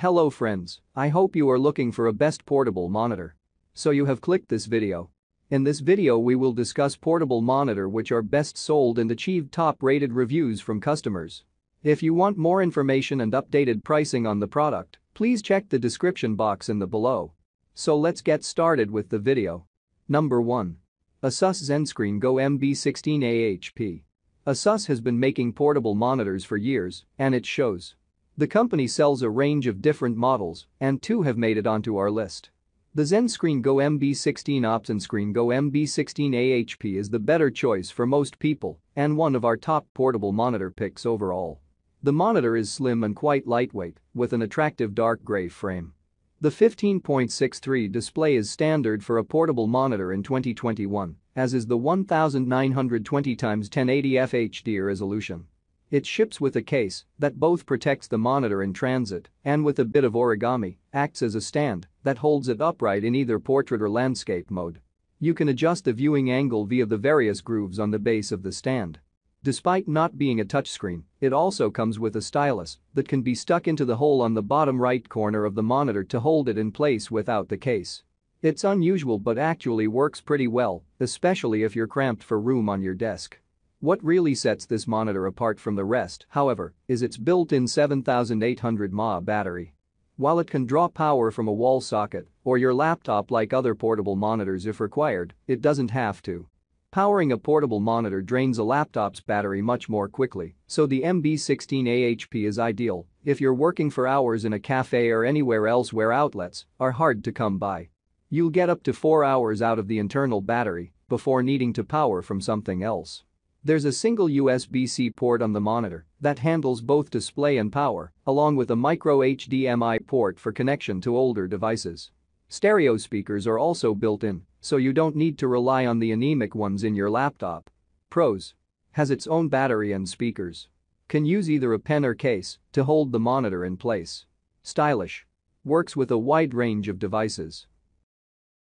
Hello friends, I hope you are looking for a best portable monitor. So you have clicked this video. In this video we will discuss portable monitor which are best sold and achieved top rated reviews from customers. If you want more information and updated pricing on the product, please check the description box in the below. So let's get started with the video. Number 1. Asus ZenScreen Go MB16AHP. Asus has been making portable monitors for years, and it shows. The company sells a range of different models, and two have made it onto our list. The ZenScreen Go MB16 OptionScreen Go MB16 AHP is the better choice for most people and one of our top portable monitor picks overall. The monitor is slim and quite lightweight, with an attractive dark gray frame. The 15.63 display is standard for a portable monitor in 2021, as is the 1920x1080 FHD resolution. It ships with a case that both protects the monitor in transit and with a bit of origami, acts as a stand that holds it upright in either portrait or landscape mode. You can adjust the viewing angle via the various grooves on the base of the stand. Despite not being a touchscreen, it also comes with a stylus that can be stuck into the hole on the bottom right corner of the monitor to hold it in place without the case. It's unusual but actually works pretty well, especially if you're cramped for room on your desk. What really sets this monitor apart from the rest, however, is its built-in 7800 mAh battery. While it can draw power from a wall socket or your laptop like other portable monitors if required, it doesn't have to. Powering a portable monitor drains a laptop's battery much more quickly, so the MB16AHP is ideal if you're working for hours in a cafe or anywhere else where outlets are hard to come by. You'll get up to 4 hours out of the internal battery before needing to power from something else. There's a single USB-C port on the monitor that handles both display and power, along with a micro HDMI port for connection to older devices. Stereo speakers are also built in, so you don't need to rely on the anemic ones in your laptop. Pros. Has its own battery and speakers. Can use either a pen or case to hold the monitor in place. Stylish. Works with a wide range of devices.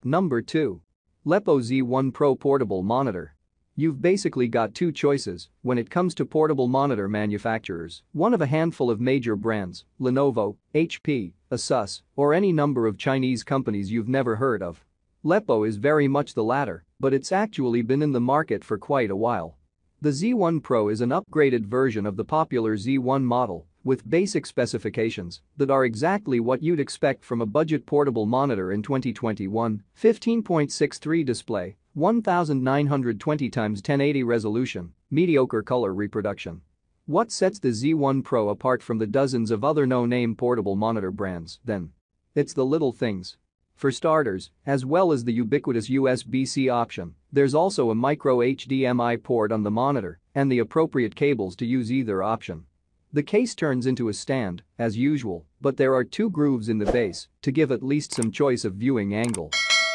Number 2. Lepow Z1 Pro Portable Monitor You've basically got two choices when it comes to portable monitor manufacturers, one of a handful of major brands, Lenovo, HP, Asus, or any number of Chinese companies you've never heard of. Lepow is very much the latter, but it's actually been in the market for quite a while. The Z1 Pro is an upgraded version of the popular Z1 model with basic specifications that are exactly what you'd expect from a budget portable monitor in 2021, 15.63 display, 1920 x 1080 resolution, mediocre color reproduction. What sets the Z1 Pro apart from the dozens of other no-name portable monitor brands, then? It's the little things. For starters, as well as the ubiquitous USB-C option, there's also a micro HDMI port on the monitor and the appropriate cables to use either option. The case turns into a stand, as usual, but there are two grooves in the base to give at least some choice of viewing angle.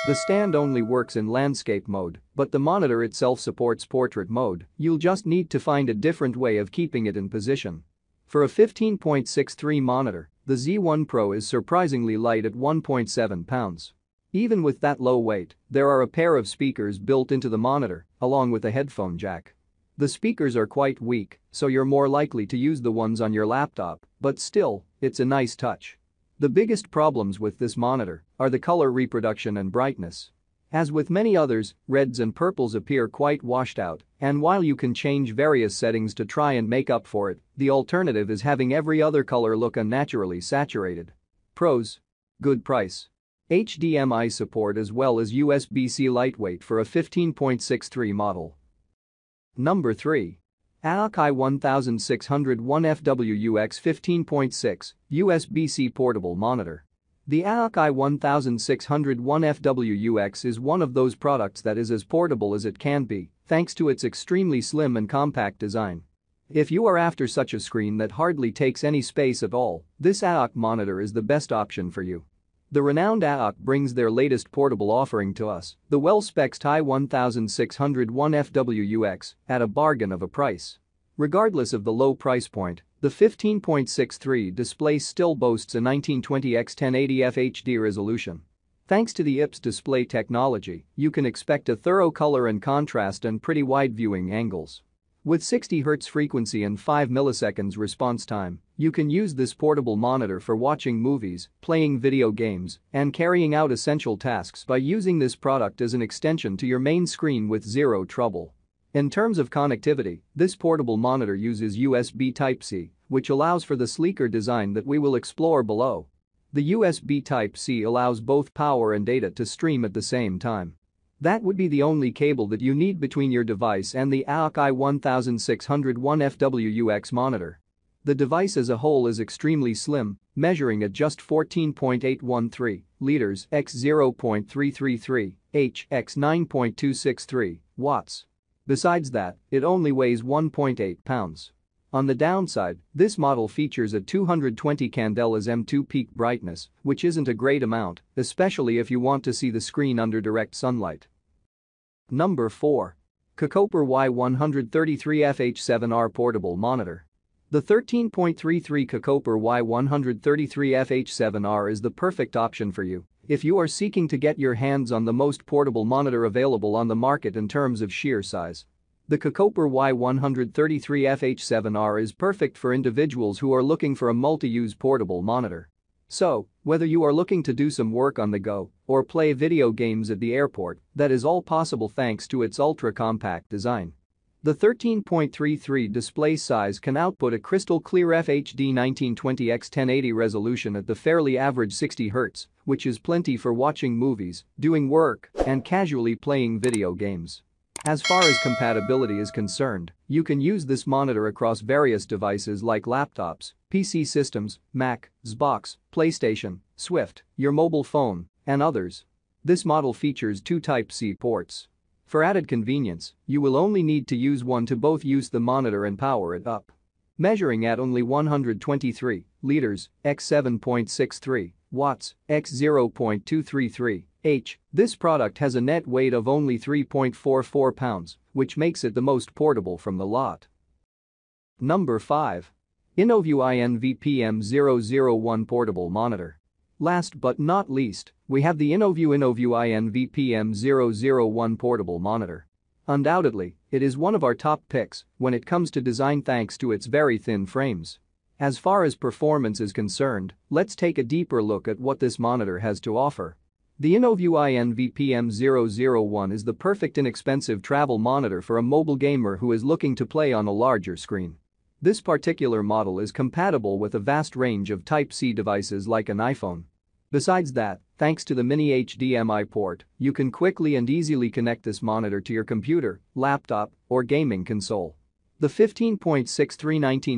The stand only works in landscape mode, but the monitor itself supports portrait mode, you'll just need to find a different way of keeping it in position. For a 15.63 monitor, the Z1 Pro is surprisingly light at 1.7 pounds. Even with that low weight, there are a pair of speakers built into the monitor, along with a headphone jack. The speakers are quite weak, so you're more likely to use the ones on your laptop, but still, it's a nice touch. The biggest problems with this monitor are the color reproduction and brightness. As with many others, reds and purples appear quite washed out, and while you can change various settings to try and make up for it, the alternative is having every other color look unnaturally saturated. Pros. Good price. HDMI support as well as USB-C lightweight for a 15.63 model. Number 3. AOC i1601FWUX 15.6 USB-C portable monitor. The AOC i1601FWUX is one of those products that is as portable as it can be thanks to its extremely slim and compact design. If you are after such a screen that hardly takes any space at all, this AOC monitor is the best option for you. The renowned AOC brings their latest portable offering to us, the well-spec'd i1601FWUX, at a bargain of a price. Regardless of the low price point, the 15.63 display still boasts a 1920x1080 FHD resolution. Thanks to the IPS display technology, you can expect a thorough color and contrast and pretty wide viewing angles. With 60 Hz frequency and 5 milliseconds response time, you can use this portable monitor for watching movies, playing video games, and carrying out essential tasks by using this product as an extension to your main screen with zero trouble. In terms of connectivity, this portable monitor uses USB Type-C, which allows for the sleeker design that we will explore below. The USB Type-C allows both power and data to stream at the same time. That would be the only cable that you need between your device and the AOC i1601 FWUX monitor. The device as a whole is extremely slim, measuring at just 14.813 liters x 0.333 h x 9.263 watts. Besides that, it only weighs 1.8 pounds. On the downside, this model features a 220 candelas M2 peak brightness, which isn't a great amount, especially if you want to see the screen under direct sunlight. Number 4. Kakoper Y133FH7R Portable Monitor. The 13.33 Kakoper Y133FH7R is the perfect option for you if you are seeking to get your hands on the most portable monitor available on the market in terms of sheer size. The Kakoper Y133FH7R is perfect for individuals who are looking for a multi-use portable monitor. So, whether you are looking to do some work on the go or play video games at the airport, that is all possible thanks to its ultra-compact design. The 13.33 display size can output a crystal clear FHD 1920x1080 resolution at the fairly average 60 Hz, which is plenty for watching movies, doing work, and casually playing video games. As far as compatibility is concerned, you can use this monitor across various devices like laptops, PC systems, Mac, Xbox, PlayStation, Switch, your mobile phone, and others. This model features two Type-C ports. For added convenience, you will only need to use one to both use the monitor and power it up. Measuring at only 123 liters, x 7.63 watts, x 0.233 h, this product has a net weight of only 3.44 pounds, which makes it the most portable from the lot. Number 5. InnoView INVPM001 Portable Monitor. Last but not least, we have the InnoView InnoView INVPM001 portable monitor. Undoubtedly, it is one of our top picks when it comes to design thanks to its very thin frames. As far as performance is concerned, let's take a deeper look at what this monitor has to offer. The InnoView INVPM001 is the perfect inexpensive travel monitor for a mobile gamer who is looking to play on a larger screen. This particular model is compatible with a vast range of Type-C devices like an iPhone. Besides that, thanks to the mini HDMI port, you can quickly and easily connect this monitor to your computer, laptop, or gaming console. The 15.63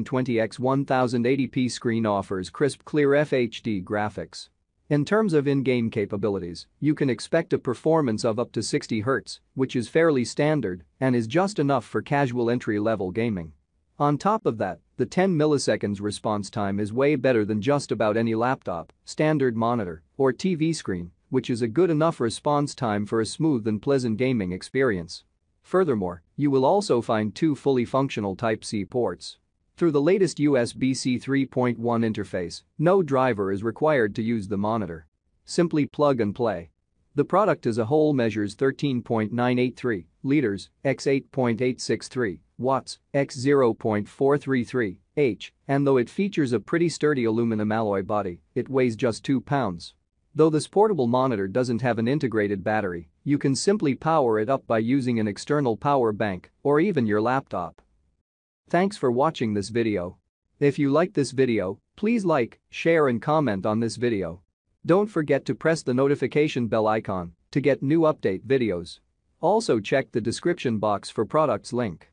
1920x 1080p screen offers crisp clear FHD graphics. In terms of in-game capabilities, you can expect a performance of up to 60 Hz, which is fairly standard and is just enough for casual entry-level gaming. On top of that, the 10 milliseconds response time is way better than just about any laptop, standard monitor, or TV screen, which is a good enough response time for a smooth and pleasant gaming experience. Furthermore, you will also find two fully functional Type-C ports. Through the latest USB-C 3.1 interface, no driver is required to use the monitor. Simply plug and play. The product as a whole measures 13.983 liters, x 8.863 watts, x 0.433 h, and though it features a pretty sturdy aluminum alloy body, it weighs just 2 pounds. Though this portable monitor doesn't have an integrated battery, you can simply power it up by using an external power bank or even your laptop. Thanks for watching this video. If you like this video, please like, share and comment on this video. Don't forget to press the notification bell icon to get new update videos. Also check the description box for products link.